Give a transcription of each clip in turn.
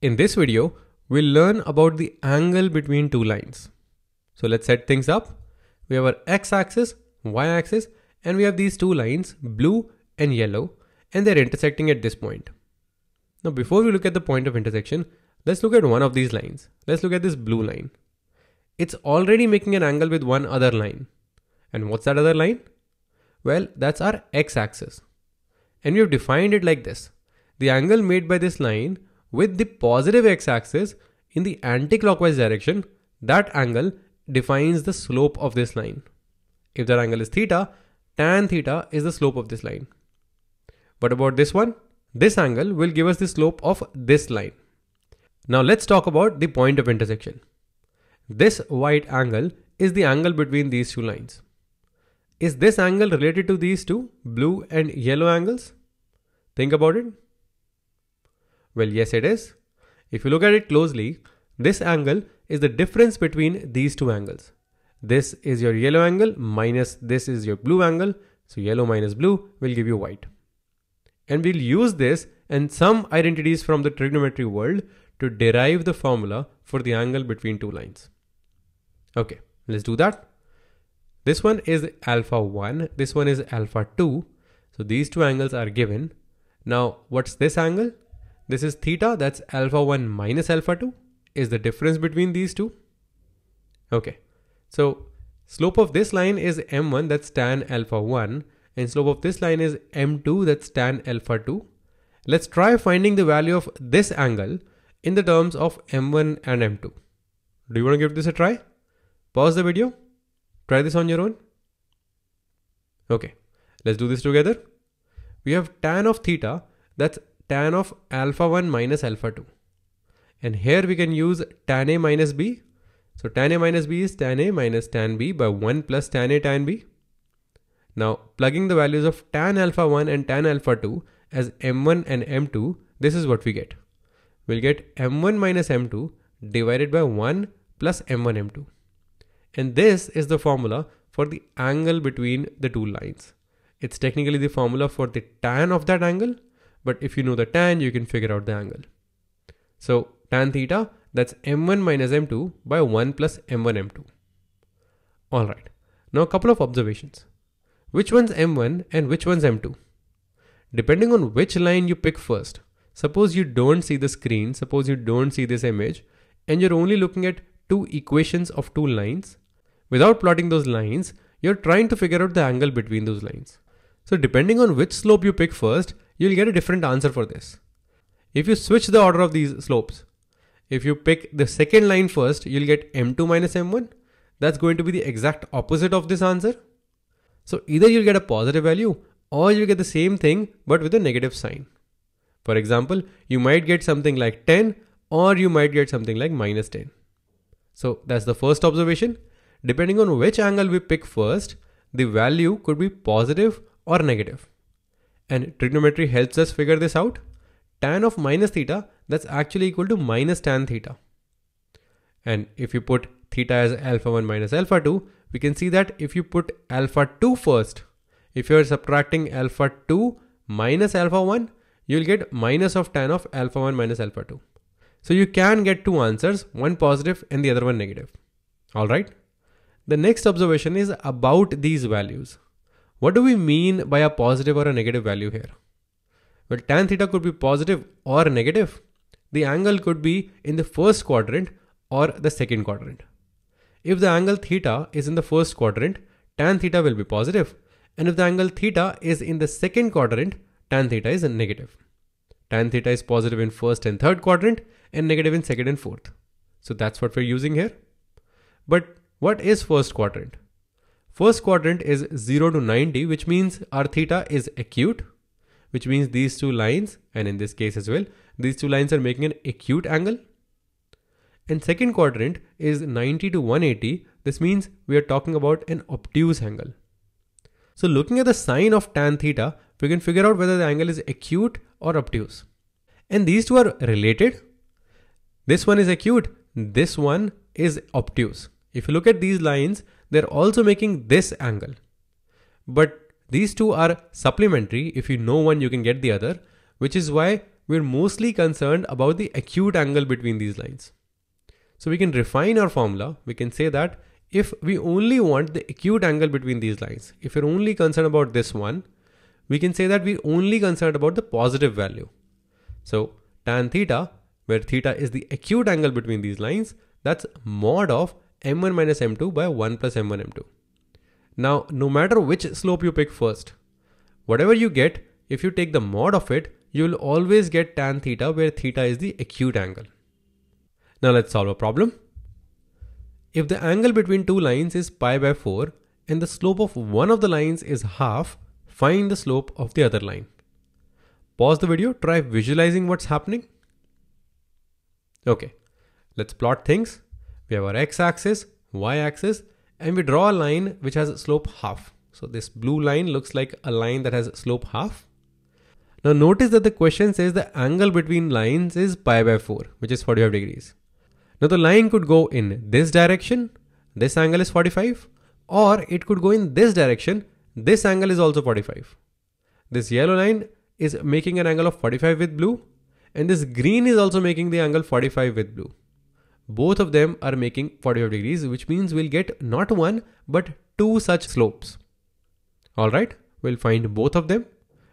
In this video, we'll learn about the angle between two lines. So let's set things up. We have our x-axis, y-axis, and we have these two lines, blue and yellow, and they're intersecting at this point. Now before we look at the point of intersection, let's look at one of these lines. Let's look at this blue line. It's already making an angle with one other line. And what's that other line? Well, that's our x-axis. And we have defined it like this. The angle made by this line with the positive x-axis in the anti-clockwise direction, that angle defines the slope of this line. If that angle is theta, tan theta is the slope of this line. What about this one? This angle will give us the slope of this line. Now let's talk about the point of intersection. This white angle is the angle between these two lines. Is this angle related to these two blue and yellow angles? Think about it. Well, yes, it is. If you look at it closely, this angle is the difference between these two angles. This is your yellow angle minus this is your blue angle. So yellow minus blue will give you white. And we'll use this and some identities from the trigonometry world to derive the formula for the angle between two lines. Okay, let's do that. This one is alpha 1, this one is alpha 2. So these two angles are given. Now, what's this angle? This is theta, that's alpha 1 minus alpha 2 is the difference between these two. Okay, so slope of this line is m1, that's tan alpha 1 and slope of this line is m2, that's tan alpha 2. Let's try finding the value of this angle in the terms of m1 and m2. Do you want to give this a try? Pause the video. Try this on your own. Okay, let's do this together. We have tan of theta, that's tan of alpha 1 minus alpha 2. And here we can use tan A minus B. So tan A minus B is tan A minus tan B by 1 plus tan A tan B. Now plugging the values of tan alpha 1 and tan alpha 2 as m1 and m2, this is what we get. We'll get m1 minus m2 divided by 1 plus m1 m2. And this is the formula for the angle between the two lines. It's technically the formula for the tan of that angle but if you know the tan, you can figure out the angle. So tan theta, that's m1 minus m2 by 1 plus m1 m2. Alright, now a couple of observations. Which one's m1 and which one's m2? Depending on which line you pick first, suppose you don't see the screen, suppose you don't see this image, and you're only looking at two equations of two lines, without plotting those lines, you're trying to figure out the angle between those lines. So depending on which slope you pick first, you'll get a different answer for this. If you switch the order of these slopes, if you pick the second line first, you'll get m2 minus m1. That's going to be the exact opposite of this answer. So either you'll get a positive value or you'll get the same thing but with a negative sign. For example, you might get something like 10 or you might get something like minus 10. So that's the first observation. Depending on which angle we pick first, the value could be positive or negative. And trigonometry helps us figure this out. Tan of minus theta, that's actually equal to minus tan theta. And if you put theta as alpha 1 minus alpha 2, we can see that if you put alpha 2 first, if you're subtracting alpha 2 minus alpha 1, you'll get minus of tan of alpha 1 minus alpha 2. So you can get two answers, one positive and the other one negative. Alright. The next observation is about these values. What do we mean by a positive or a negative value here? Well, tan theta could be positive or negative. The angle could be in the first quadrant or the second quadrant. If the angle theta is in the first quadrant, tan theta will be positive. And if the angle theta is in the second quadrant, tan theta is negative. Tan theta is positive in first and third quadrant and negative in second and fourth. So that's what we're using here. But what is first quadrant? First quadrant is 0 to 90, which means our theta is acute, which means these two lines, and in this case as well, these two lines are making an acute angle. And second quadrant is 90 to 180. This means we are talking about an obtuse angle. So looking at the sign of tan theta, we can figure out whether the angle is acute or obtuse. And these two are related. This one is acute, this one is obtuse. If you look at these lines, they're also making this angle. But these two are supplementary. If you know one, you can get the other, which is why we're mostly concerned about the acute angle between these lines. So we can refine our formula. We can say that if we only want the acute angle between these lines, if you're only concerned about this one, we can say that we're only concerned about the positive value. So tan theta, where theta is the acute angle between these lines, that's mod of m1 minus m2 by 1 plus m1 m2. Now, no matter which slope you pick first, whatever you get, if you take the mod of it, you'll always get tan theta where theta is the acute angle. Now let's solve a problem. If the angle between two lines is pi by 4 and the slope of one of the lines is half, find the slope of the other line. Pause the video, try visualizing what's happening. Okay, let's plot things. We have our x-axis, y-axis, and we draw a line which has a slope half. So this blue line looks like a line that has slope half. Now notice that the question says the angle between lines is pi by 4, which is 45 degrees. Now the line could go in this direction, this angle is 45, or it could go in this direction, this angle is also 45. This yellow line is making an angle of 45 with blue, and this green is also making the angle 45 with blue. Both of them are making 45 degrees, which means we'll get not one, but two such slopes. All right, we'll find both of them.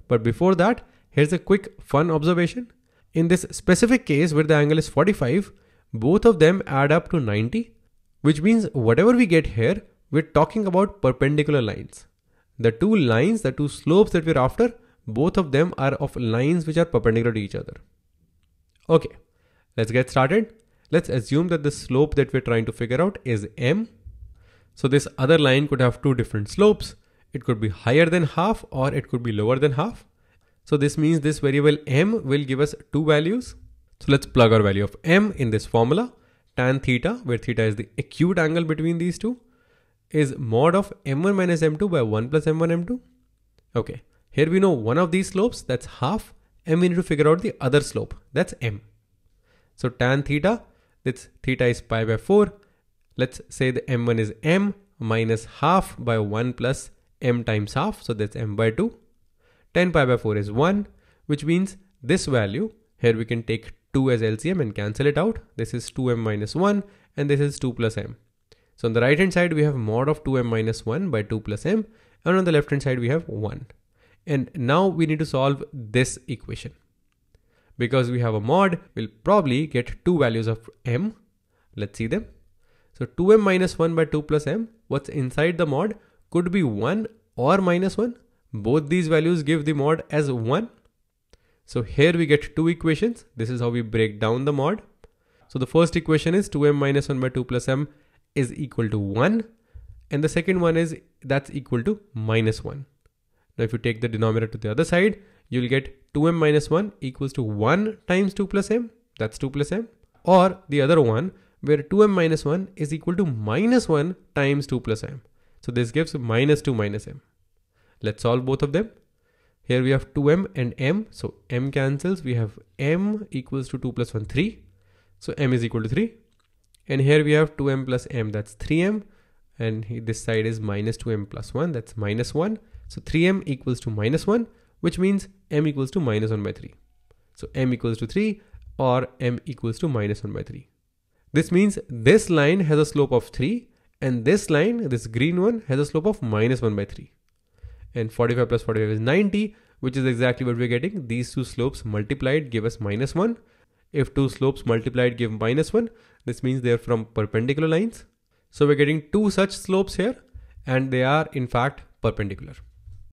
But before that, Here's a quick fun observation. In this specific case where the angle is 45, both of them add up to 90, which means whatever we get here, we're talking about perpendicular lines. The two lines, the two slopes that we're after, both of them are of lines which are perpendicular to each other. Okay, let's get started. Let's assume that the slope that we're trying to figure out is m. So this other line could have two different slopes. It could be higher than half or it could be lower than half. So this means this variable m will give us two values. So let's plug our value of m in this formula. Tan theta, where theta is the acute angle between these two, is mod of m1 minus m2 by 1 plus m1 m2. Okay, here we know one of these slopes, that's half, and we need to figure out the other slope, that's m. So tan theta, this theta is pi by 4. Let's say the m1 is m minus half by 1 plus m times half, so that's m by 2. Tan pi by 4 is 1, which means this value, here we can take 2 as LCM and cancel it out. This is 2m minus 1 and this is 2 plus m. So on the right hand side, we have mod of 2m minus 1 by 2 plus m and on the left hand side, we have 1. And now we need to solve this equation. Because we have a mod, we'll probably get two values of m. Let's see them. So 2m minus 1 by 2 plus m, what's inside the mod could be 1 or minus 1 both these values give the mod as 1. So here we get two equations. This is how we break down the mod. So the first equation is 2m minus 1 by 2 plus m is equal to 1. And the second one is that's equal to minus 1. Now if you take the denominator to the other side, you'll get 2m minus 1 equals to 1 times 2 plus m. That's 2 plus m. Or the other one where 2m minus 1 is equal to minus 1 times 2 plus m. So this gives minus 2 minus m. Let's solve both of them. Here we have 2m and m. So m cancels. We have m equals to 2 plus 1, 3. So m is equal to 3. And here we have 2m plus m. That's 3m. And this side is minus 2m plus 1. That's minus 1. So 3m equals to minus 1, which means m equals to minus 1 by 3. So m equals to 3 or m equals to minus 1 by 3. This means this line has a slope of 3 and this line, this green one, has a slope of minus 1 by 3 and 45 plus 45 is 90 which is exactly what we're getting. These two slopes multiplied give us minus 1 if two slopes multiplied give minus 1 this means they're from perpendicular lines. So we're getting two such slopes here and they are in fact perpendicular